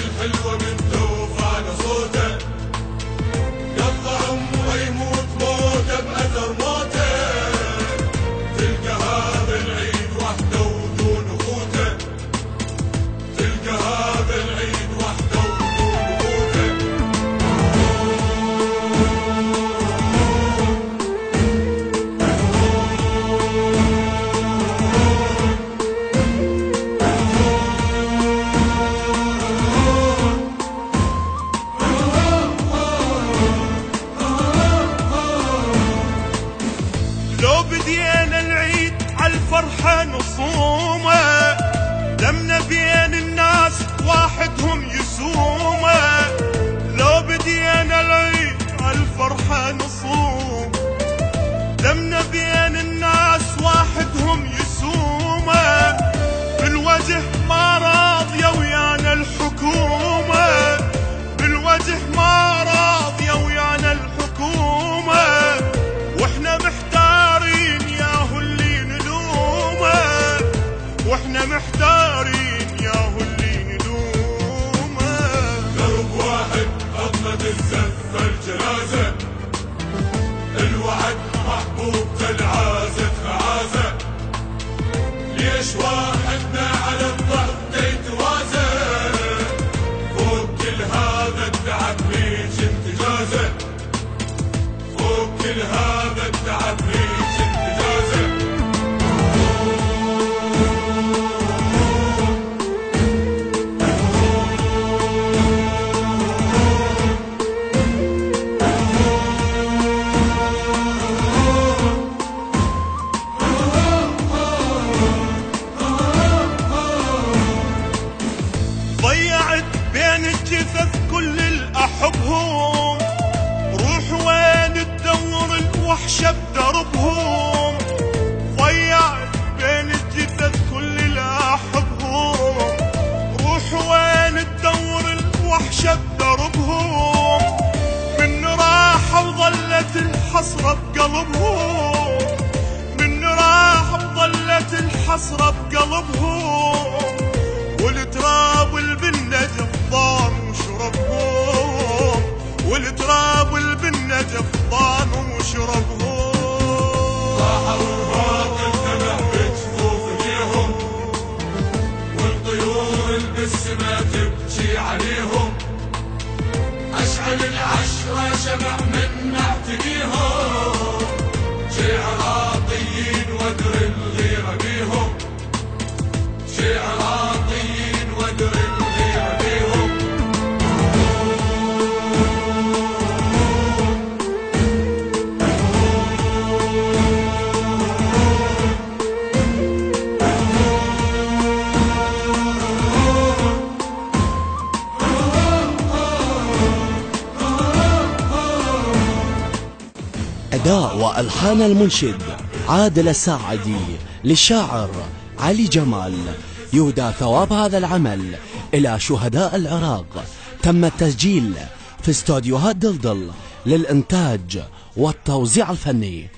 الحلوة من وإحنا محتارين ياهو اللي نلومه درب واحد أضمد الزفة الجنازة الوعد محبوب تلعازة عازة ليش واحدنا على الضغط يتوازى؟ فوق كل هذا التعب ليش انتجازة؟ فوق كل هذا التعب الوحشة بدربهم ضيعت بين الجثث كل الأحبهم روح وين تدور الوحشة بدربهم؟ من راح وظلت الحسرة بقلبهم. من راح وظلت الحسرة بقلبهم. والتراب والبنة العشرة شمع من نعتقيهم شعراطيين أداء وألحان المنشد عادل الساعدي للشاعر علي جمال. يهدى ثواب هذا العمل إلى شهداء العراق. تم التسجيل في استوديوهات دلدل للإنتاج والتوزيع الفني.